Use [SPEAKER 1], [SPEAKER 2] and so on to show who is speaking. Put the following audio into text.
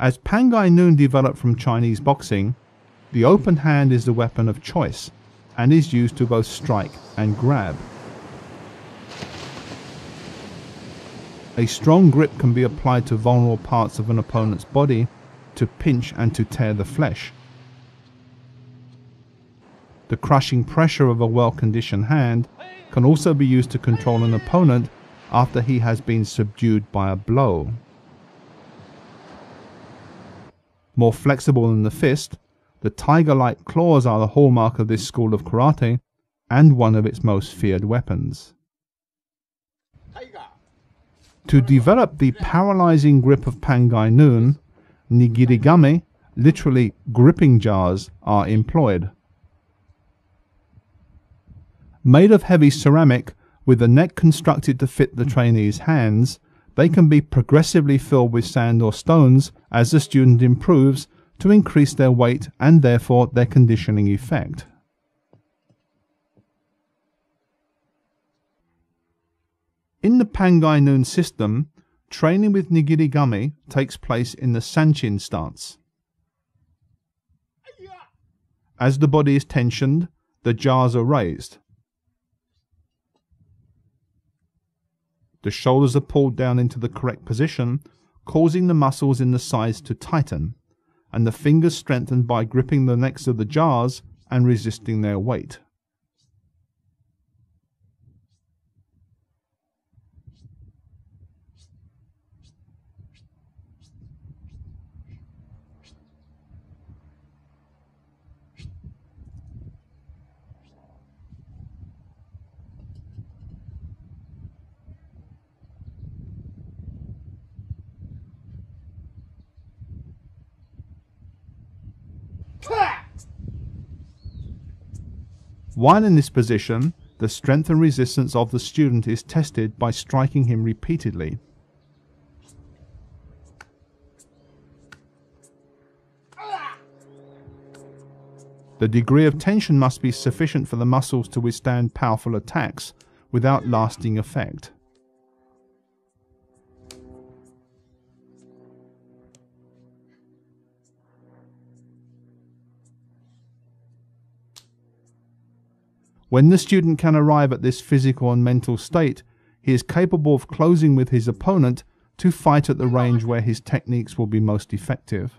[SPEAKER 1] As Pangai Noon developed from Chinese boxing, the open hand is the weapon of choice and is used to both strike and grab. A strong grip can be applied to vulnerable parts of an opponent's body to pinch and to tear the flesh. The crushing pressure of a well-conditioned hand can also be used to control an opponent after he has been subdued by a blow. More flexible than the fist, the tiger-like claws are the hallmark of this school of karate and one of its most feared weapons. To develop the paralyzing grip of Pangai Noon, nigirigame, literally gripping jars, are employed. Made of heavy ceramic, with the neck constructed to fit the trainee's hands, they can be progressively filled with sand or stones as the student improves to increase their weight and therefore their conditioning effect. In the Pangai Noon system, training with Nigirigame takes place in the Sanchin stance. As the body is tensioned, the jars are raised. The shoulders are pulled down into the correct position, causing the muscles in the sides to tighten, and the fingers strengthened by gripping the necks of the jars and resisting their weight. While in this position, the strength and resistance of the student is tested by striking him repeatedly. The degree of tension must be sufficient for the muscles to withstand powerful attacks without lasting effect. When the student can arrive at this physical and mental state, he is capable of closing with his opponent to fight at the range where his techniques will be most effective.